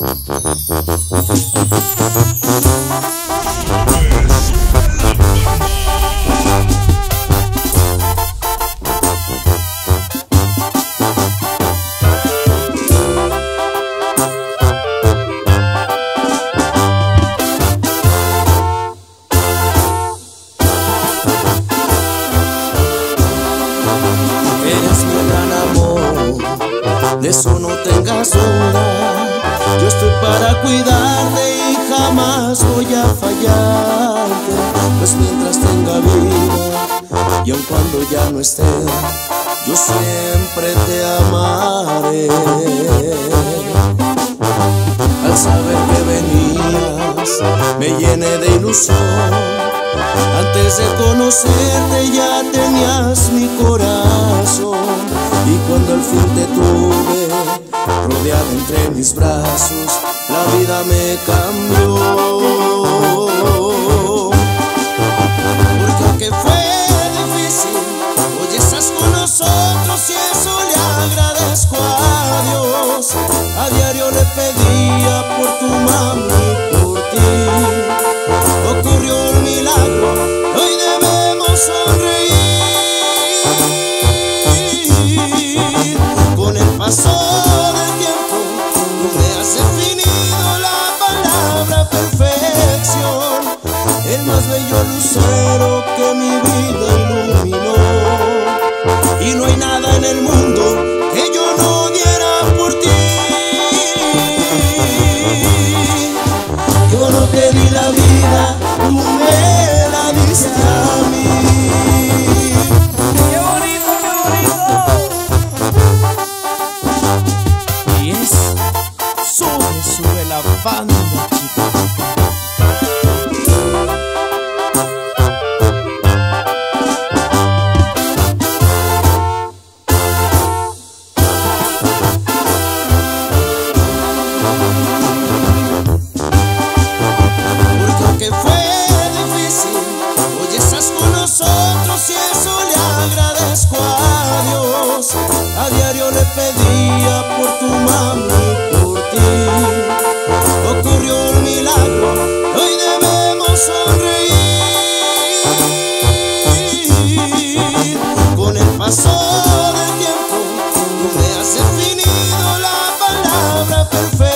Eres mi gran amor, de eso no tengas duda. Cuidarte y jamás voy a fallarte. Pues mientras tenga vida y aun cuando ya no esté, yo siempre te amaré. Al saber que venías, me llené de ilusión. Antes de conocerte ya tenías mi corazón entre mis brazos, la vida me cambió. Porque aunque fue difícil, hoy estás con nosotros y eso le agradezco a Dios. A diario le pedía por tu mami y por ti. Ocurrió un milagro, hoy debemos sonreír. Con el paso bello lucero que mi vida iluminó. Y no hay nada en el mundo que yo no diera por ti. Yo no te di la vida, tú me la diste a mí. ¡Qué bonito, qué bonito! Y es sube, sube la banda. Diario le pedía por tu mami y por ti. Ocurrió un milagro, hoy debemos sonreír. Con el paso del tiempo, tú me has definido la palabra perfección